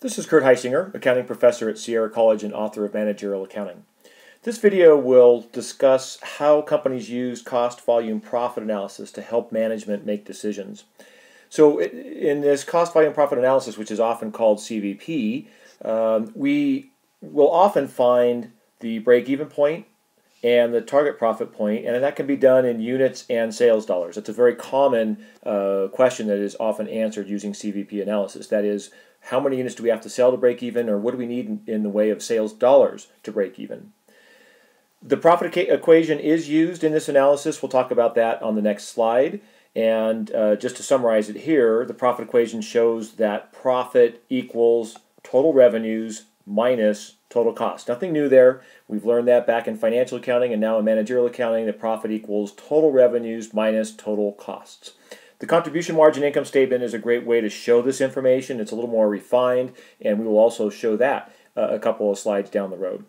This is Kurt Heisinger, accounting professor at Sierra College and author of Managerial Accounting. This video will discuss how companies use cost, volume, profit analysis to help management make decisions. So in this cost, volume, profit analysis, which is often called CVP, um, we will often find the break-even point and the target profit point, and that can be done in units and sales dollars. It's a very common uh, question that is often answered using CVP analysis. That is, how many units do we have to sell to break even, or what do we need in, the way of sales dollars to break even? The profit equation is used in this analysis. We'll talk about that on the next slide. And uh, just to summarize it here, the profit equation shows that profit equals total revenues minus total cost. Nothing new there. We've learned that back in financial accounting and now in managerial accounting that profit equals total revenues minus total costs. The contribution margin income statement is a great way to show this information. It's a little more refined, and we will also show that uh, a couple of slides down the road.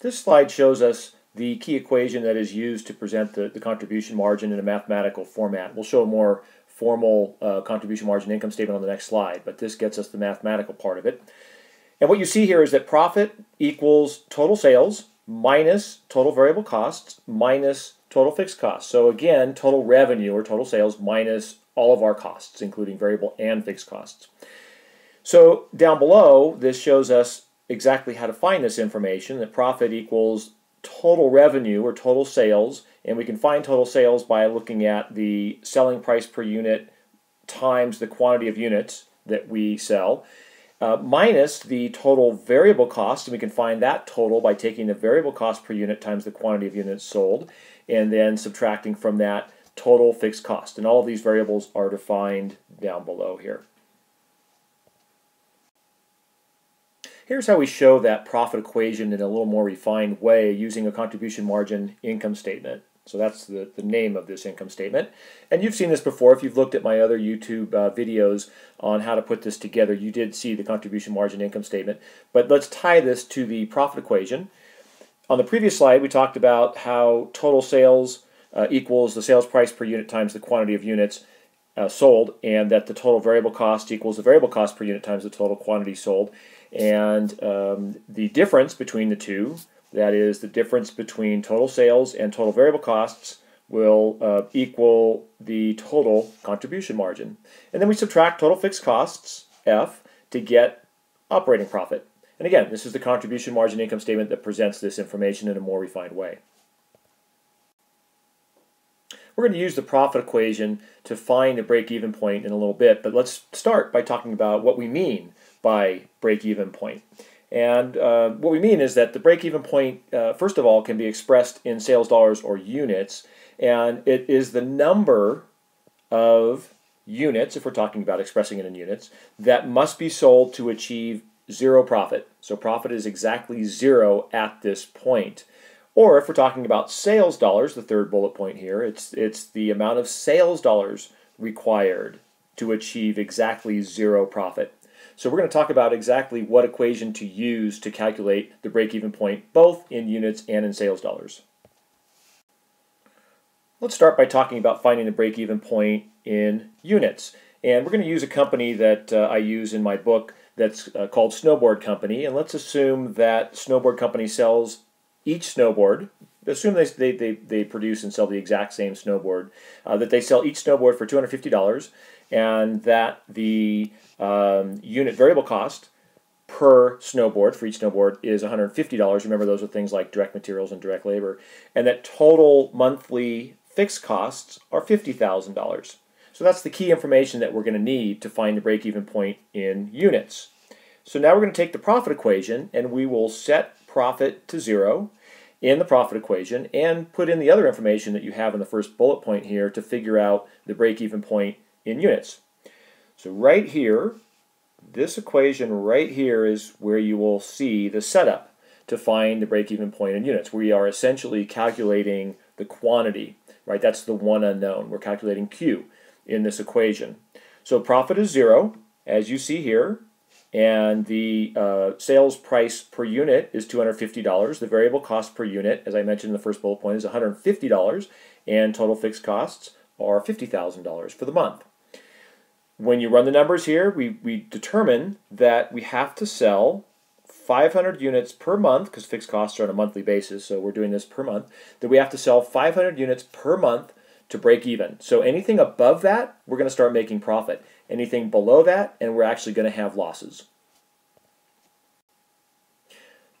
This slide shows us the key equation that is used to present the, the contribution margin in a mathematical format. We'll show more formal uh, contribution margin income statement on the next slide, but this gets us the mathematical part of it. And what you see here is that profit equals total sales minus total variable costs minus total fixed costs. So again, total revenue or total sales minus all of our costs, including variable and fixed costs. So down below, this shows us exactly how to find this information, that profit equals total revenue or total sales, and we can find total sales by looking at the selling price per unit times the quantity of units that we sell uh, minus the total variable cost, and we can find that total by taking the variable cost per unit times the quantity of units sold, and then subtracting from that total fixed cost. And all of these variables are defined down below here. Here's how we show that profit equation in a little more refined way using a contribution margin income statement. So that's the, the name of this income statement. And you've seen this before. If you've looked at my other YouTube uh, videos on how to put this together, you did see the contribution margin income statement. But let's tie this to the profit equation. On the previous slide, we talked about how total sales uh, equals the sales price per unit times the quantity of units uh, sold, and that the total variable cost equals the variable cost per unit times the total quantity sold. And um, the difference between the two that is, the difference between total sales and total variable costs will uh, equal the total contribution margin. And then we subtract total fixed costs, F, to get operating profit. And again, this is the contribution margin income statement that presents this information in a more refined way. We're going to use the profit equation to find the break-even point in a little bit, but let's start by talking about what we mean by break-even point. And uh, what we mean is that the break-even point, uh, first of all, can be expressed in sales dollars or units, and it is the number of units, if we're talking about expressing it in units, that must be sold to achieve zero profit. So profit is exactly zero at this point. Or if we're talking about sales dollars, the third bullet point here, it's, it's the amount of sales dollars required to achieve exactly zero profit. So we're going to talk about exactly what equation to use to calculate the break-even point, both in units and in sales dollars. Let's start by talking about finding the break-even point in units. And we're going to use a company that uh, I use in my book that's uh, called Snowboard Company. And let's assume that Snowboard Company sells each snowboard. Assume they, they, they, they produce and sell the exact same snowboard. Uh, that they sell each snowboard for $250 and that the um, unit variable cost per snowboard for each snowboard is $150. Remember, those are things like direct materials and direct labor. And that total monthly fixed costs are $50,000. So that's the key information that we're going to need to find the break-even point in units. So now we're going to take the profit equation and we will set profit to zero in the profit equation and put in the other information that you have in the first bullet point here to figure out the break-even point in units. So right here, this equation right here is where you will see the setup to find the break-even point in units. We are essentially calculating the quantity, right? That's the one unknown. We're calculating Q in this equation. So profit is zero, as you see here, and the uh, sales price per unit is $250. The variable cost per unit, as I mentioned in the first bullet point, is $150, and total fixed costs are $50,000 for the month. When you run the numbers here, we, we determine that we have to sell 500 units per month, because fixed costs are on a monthly basis, so we're doing this per month, that we have to sell 500 units per month to break even. So anything above that, we're going to start making profit. Anything below that, and we're actually going to have losses.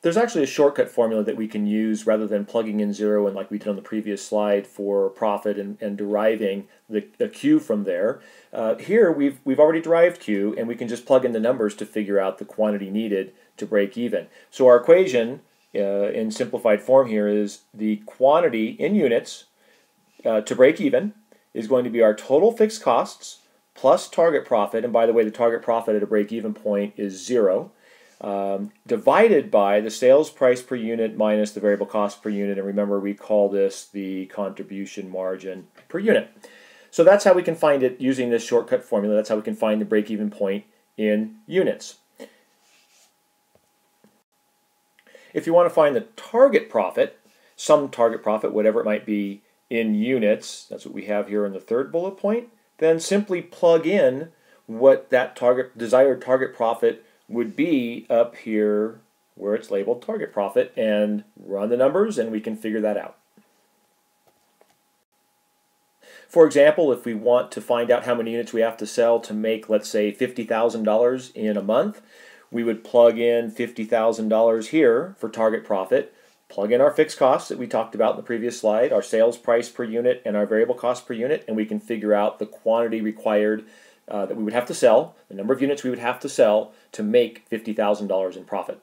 There's actually a shortcut formula that we can use rather than plugging in zero and like we did on the previous slide for profit and, and deriving the, the Q from there. Uh, here we've, we've already derived Q and we can just plug in the numbers to figure out the quantity needed to break even. So our equation uh, in simplified form here is the quantity in units uh, to break even is going to be our total fixed costs plus target profit. And by the way, the target profit at a break even point is zero um, divided by the sales price per unit minus the variable cost per unit. And remember, we call this the contribution margin per unit. So that's how we can find it using this shortcut formula. That's how we can find the break-even point in units. If you want to find the target profit, some target profit, whatever it might be, in units, that's what we have here in the third bullet point, then simply plug in what that target desired target profit would be up here where it's labeled target profit and run the numbers and we can figure that out. For example, if we want to find out how many units we have to sell to make, let's say, $50,000 in a month, we would plug in $50,000 here for target profit, plug in our fixed costs that we talked about in the previous slide, our sales price per unit and our variable cost per unit, and we can figure out the quantity required uh, that we would have to sell, the number of units we would have to sell to make $50,000 in profit.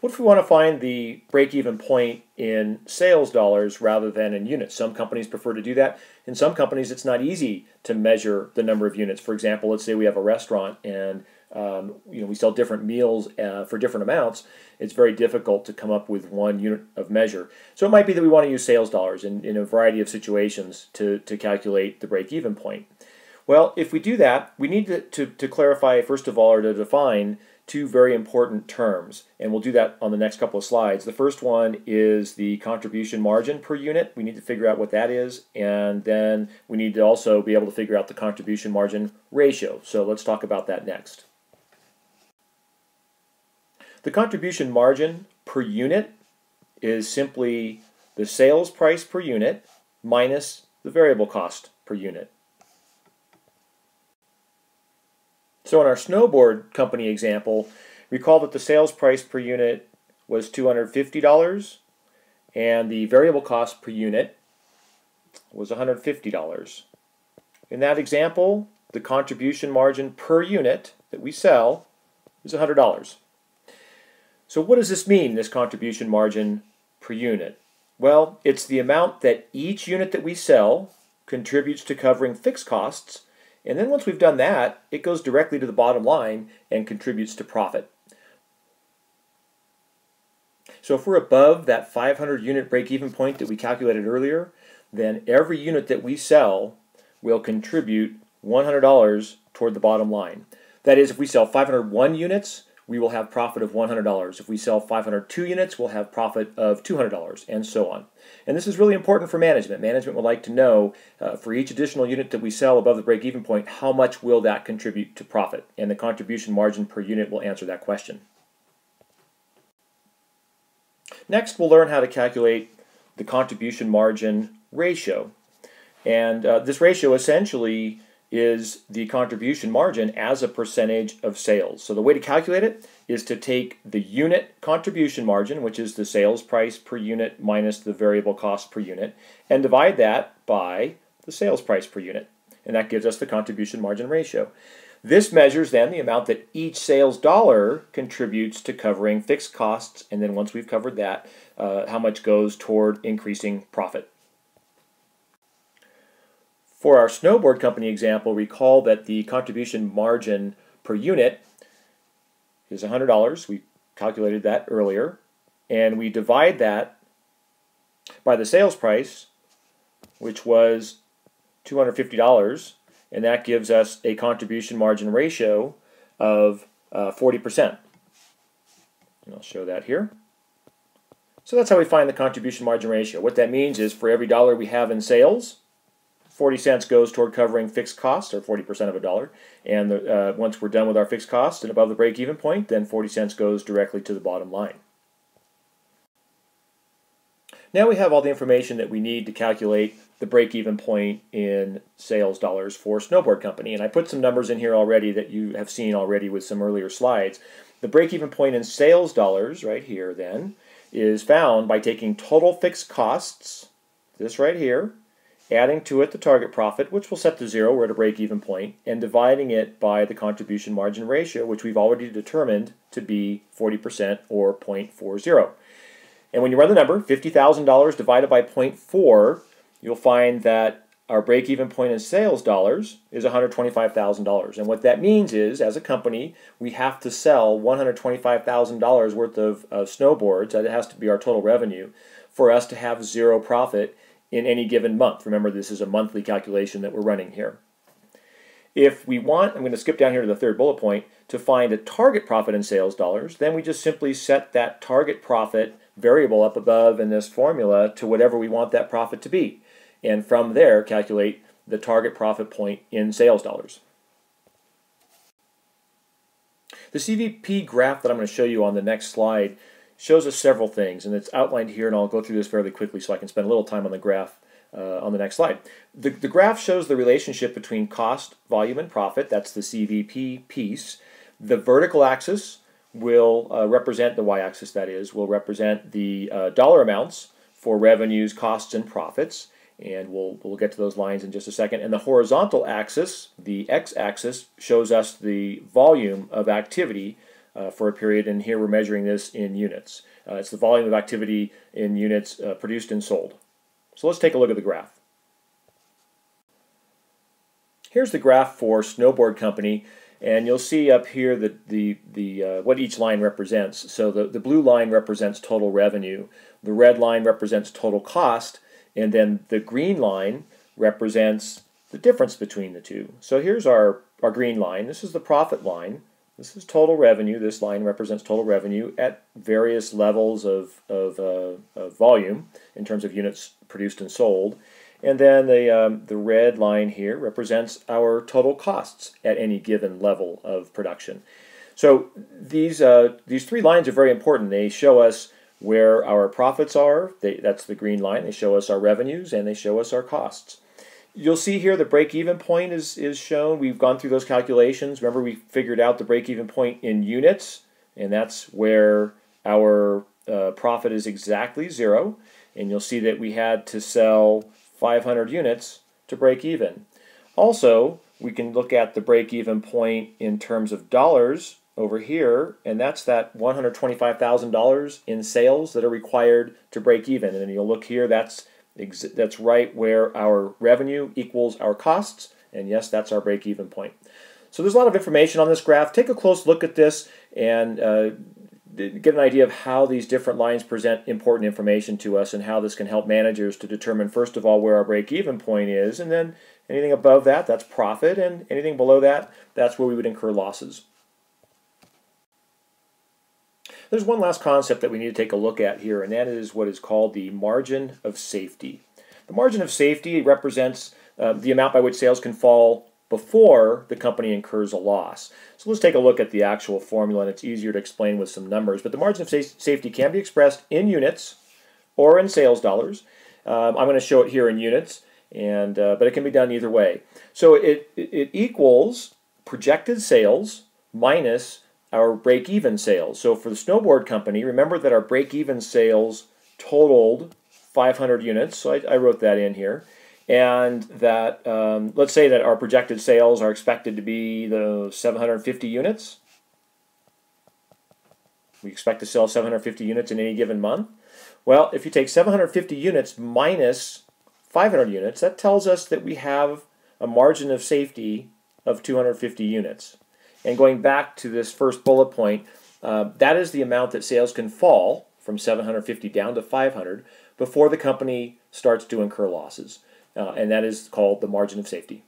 What if we want to find the break-even point in sales dollars rather than in units? Some companies prefer to do that. In some companies, it's not easy to measure the number of units. For example, let's say we have a restaurant and um, you know, we sell different meals uh, for different amounts, it's very difficult to come up with one unit of measure. So it might be that we want to use sales dollars in, in a variety of situations to, to calculate the break-even point. Well, if we do that, we need to, to, to clarify, first of all, or to define two very important terms. And we'll do that on the next couple of slides. The first one is the contribution margin per unit. We need to figure out what that is. And then we need to also be able to figure out the contribution margin ratio. So let's talk about that next. The contribution margin per unit is simply the sales price per unit minus the variable cost per unit. So in our snowboard company example, recall that the sales price per unit was $250 and the variable cost per unit was $150. In that example, the contribution margin per unit that we sell is $100. So what does this mean, this contribution margin per unit? Well, it's the amount that each unit that we sell contributes to covering fixed costs, and then once we've done that, it goes directly to the bottom line and contributes to profit. So if we're above that 500 unit break-even point that we calculated earlier, then every unit that we sell will contribute $100 toward the bottom line. That is, if we sell 501 units, we will have profit of $100. If we sell 502 units, we'll have profit of $200, and so on. And this is really important for management. Management would like to know uh, for each additional unit that we sell above the break-even point, how much will that contribute to profit? And the contribution margin per unit will answer that question. Next, we'll learn how to calculate the contribution margin ratio. And uh, this ratio essentially is the contribution margin as a percentage of sales. So the way to calculate it is to take the unit contribution margin, which is the sales price per unit minus the variable cost per unit, and divide that by the sales price per unit. And that gives us the contribution margin ratio. This measures then the amount that each sales dollar contributes to covering fixed costs, and then once we've covered that, uh, how much goes toward increasing profit. For our snowboard company example, recall that the contribution margin per unit is $100. We calculated that earlier. And we divide that by the sales price, which was $250, and that gives us a contribution margin ratio of uh, 40%. And I'll show that here. So that's how we find the contribution margin ratio. What that means is for every dollar we have in sales, 40 cents goes toward covering fixed costs, or 40% of a dollar. And the, uh, once we're done with our fixed costs and above the break even point, then 40 cents goes directly to the bottom line. Now we have all the information that we need to calculate the break-even point in sales dollars for Snowboard Company. And I put some numbers in here already that you have seen already with some earlier slides. The break-even point in sales dollars right here then is found by taking total fixed costs, this right here, adding to it the target profit, which we'll set to zero, we're at a break-even point, and dividing it by the contribution margin ratio, which we've already determined to be 40% or 0.40. And when you run the number, $50,000 divided by 0.4, you'll find that our break-even point in sales dollars is $125,000. And what that means is, as a company, we have to sell $125,000 worth of, of snowboards, that has to be our total revenue, for us to have zero profit in any given month. Remember, this is a monthly calculation that we're running here. If we want, I'm going to skip down here to the third bullet point, to find a target profit in sales dollars, then we just simply set that target profit variable up above in this formula to whatever we want that profit to be. And from there, calculate the target profit point in sales dollars. The CVP graph that I'm going to show you on the next slide shows us several things, and it's outlined here, and I'll go through this fairly quickly so I can spend a little time on the graph uh, on the next slide. The, the graph shows the relationship between cost, volume, and profit. That's the CVP piece. The vertical axis will uh, represent, the y-axis that is, will represent the uh, dollar amounts for revenues, costs, and profits. And we'll, we'll get to those lines in just a second. And the horizontal axis, the x-axis, shows us the volume of activity uh, for a period. And here we're measuring this in units. Uh, it's the volume of activity in units uh, produced and sold. So let's take a look at the graph. Here's the graph for Snowboard Company. And you'll see up here the, the, the, uh, what each line represents. So the, the blue line represents total revenue, the red line represents total cost, and then the green line represents the difference between the two. So here's our, our green line. This is the profit line. This is total revenue. This line represents total revenue at various levels of, of, uh, of volume in terms of units produced and sold. And then the, um, the red line here represents our total costs at any given level of production. So these, uh, these three lines are very important. They show us where our profits are, they, that's the green line, they show us our revenues, and they show us our costs. You'll see here the break-even point is, is shown. We've gone through those calculations. Remember we figured out the break-even point in units, and that's where our uh, profit is exactly zero. And you'll see that we had to sell 500 units to break even. Also, we can look at the break even point in terms of dollars over here, and that's that $125,000 in sales that are required to break even. And you'll look here, that's, that's right where our revenue equals our costs, and yes, that's our break even point. So there's a lot of information on this graph. Take a close look at this and uh, get an idea of how these different lines present important information to us and how this can help managers to determine, first of all, where our break-even point is, and then anything above that, that's profit, and anything below that, that's where we would incur losses. There's one last concept that we need to take a look at here, and that is what is called the margin of safety. The margin of safety represents uh, the amount by which sales can fall before the company incurs a loss. So let's take a look at the actual formula, and it's easier to explain with some numbers. But the margin of safety can be expressed in units or in sales dollars. Um, I'm going to show it here in units, and uh, but it can be done either way. So it, it equals projected sales minus our break-even sales. So for the snowboard company, remember that our break-even sales totaled 500 units. So I, I wrote that in here and that um, let's say that our projected sales are expected to be the 750 units. We expect to sell 750 units in any given month. Well, if you take 750 units minus 500 units, that tells us that we have a margin of safety of 250 units. And going back to this first bullet point, uh, that is the amount that sales can fall from 750 down to 500 before the company starts to incur losses uh, and that is called the margin of safety.